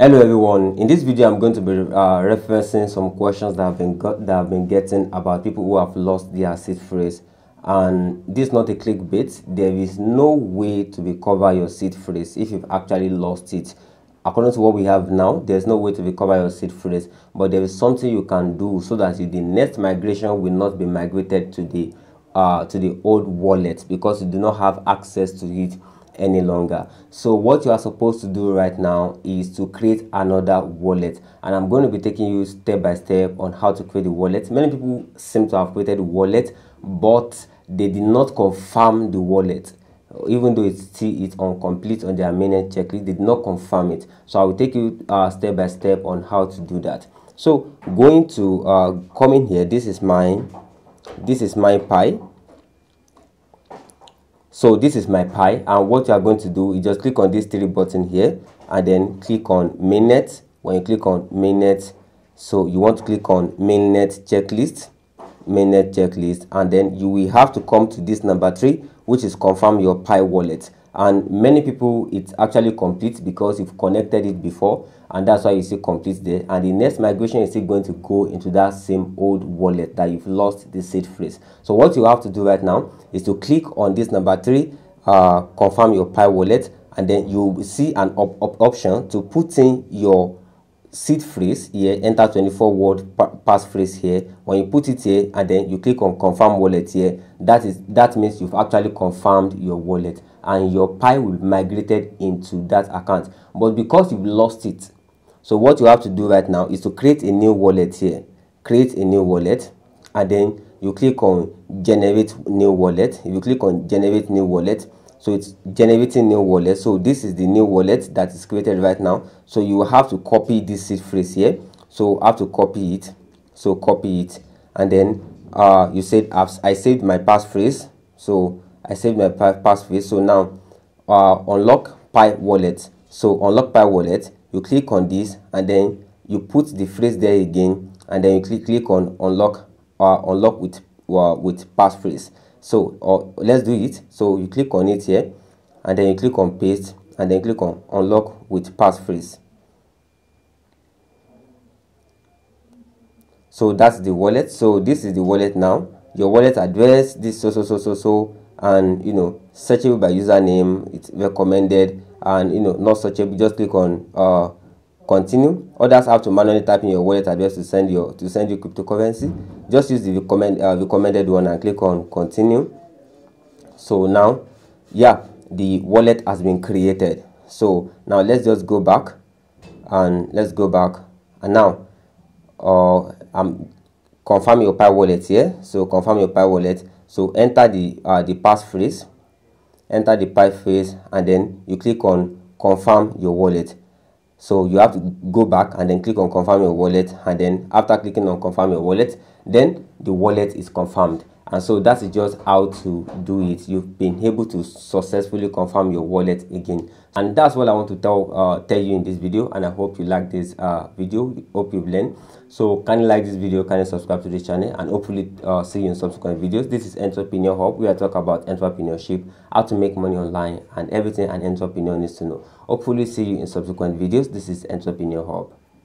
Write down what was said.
Hello everyone. In this video, I'm going to be uh, referencing some questions that have been got, that have been getting about people who have lost their seed phrase. And this is not a clickbait. There is no way to recover your seed phrase if you've actually lost it. According to what we have now, there's no way to recover your seed phrase, but there is something you can do so that the next migration will not be migrated to the uh, to the old wallet because you do not have access to it any longer. So what you are supposed to do right now is to create another wallet. And i'm going to be taking you step by step on how to create a wallet. Many people seem to have created a wallet but they did not confirm the wallet. Even though it's still it's complete on their mainnet checklist they did not confirm it. So i will take you uh, step by step on how to do that. So going to uh, come in here this is mine this is my pi so this is my pi and what you are going to do is just click on this three button here and then click on mainnet. When you click on mainnet so you want to click on mainnet checklist mainnet checklist and then you will have to come to this number three which is confirm your pi wallet and many people it's actually complete because you've connected it before and that's why you see complete there. And the next migration is still going to go into that same old wallet that you've lost the seed phrase. So what you have to do right now is to click on this number three uh, confirm your pi wallet and then you will see an op op option to put in your seed phrase here enter 24 word passphrase here. When you put it here and then you click on confirm wallet here that is that means you've actually confirmed your wallet and your pi will be migrated into that account. But because you've lost it so what you have to do right now is to create a new wallet here. Create a new wallet and then you click on generate new wallet. If you click on generate new wallet so it's generating new wallet. So this is the new wallet that is created right now. So you have to copy this seed phrase here. So I have to copy it. So copy it. And then uh you said i saved my passphrase so i saved my passphrase so now uh unlock pi wallet. So unlock pi wallet. You click on this and then you put the phrase there again. And then you click click on unlock uh unlock with uh, with passphrase so or let's do it. So you click on it here and then you click on paste and then click on unlock with passphrase. So that's the wallet. So this is the wallet now. Your wallet address this so so so so so and you know searchable by username it's recommended and you know not searchable. Just click on uh continue. Others have to manually type in your wallet address to send your to send you cryptocurrency. Just use the recommend uh, recommended one and click on continue. So now yeah the wallet has been created. So now let's just go back and let's go back. And now uh i'm confirm your pi wallet here. So confirm your pi wallet. So enter the uh the passphrase enter the pi phrase and then you click on confirm your wallet so you have to go back and then click on confirm your wallet and then after clicking on confirm your wallet then the wallet is confirmed and so that is just how to do it. You've been able to successfully confirm your wallet again. And that's what i want to tell uh, tell you in this video. And i hope you like this uh, video. Hope you've learned. So can you like this video. Can you subscribe to this channel. And hopefully uh, see you in subsequent videos. This is entrepreneur hub. We are talking about entrepreneurship how to make money online and everything an entrepreneur needs to know. Hopefully see you in subsequent videos. This is entrepreneur hub